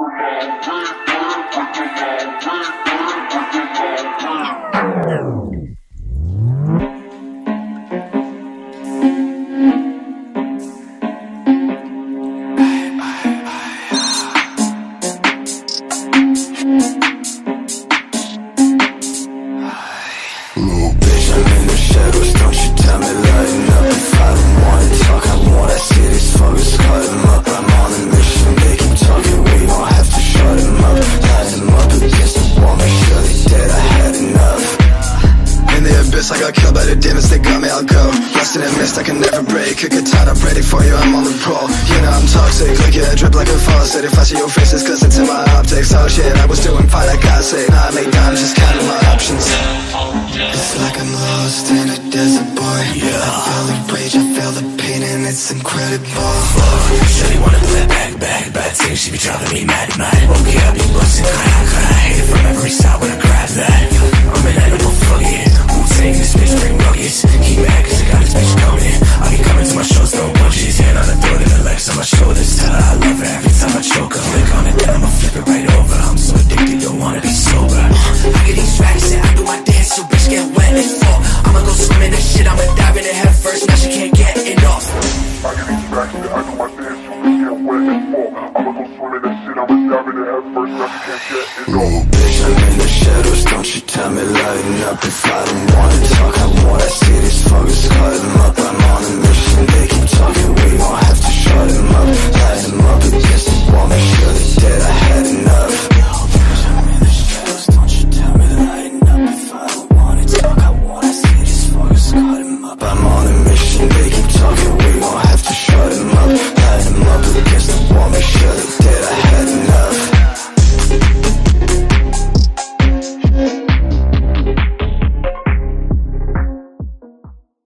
Little The I got killed by the demons, they got me, I'll go. Lost in a mist, I can never break, kick a tide, I'm ready for you, I'm on the roll. You know I'm toxic, like yeah, drip like a faucet. If I see your face, it's cause it's in my optics. Oh shit, I was doing fine, I got sick, now I make dimes, just counting my options. It's like I'm lost in a desert, boy. Yeah I feel the rage, I feel the pain and it's incredible. Shawty wanna play back, back, bad things She be driving me mad, mad. Okay, I be busting, crack, crack Hit it from every side when I grab that then the legs on my shoulders Tell her I love her every time I choke her Lick on it, then I'ma flip it right over. I'm so addicted, don't wanna be sober. Uh, look at these racks and I do my dance So bitch get wet and fall I'ma go swim in this shit, I'ma dive in it head first. Now she can't get enough I get these racks and I do my dance, you bitch get wet and fall. I'ma go swim in shit, I'ma dive in the head first, now she can't get it off. Bitch, I'm in the shadows, don't you tell me lighten up If I don't wanna talk, Vamos.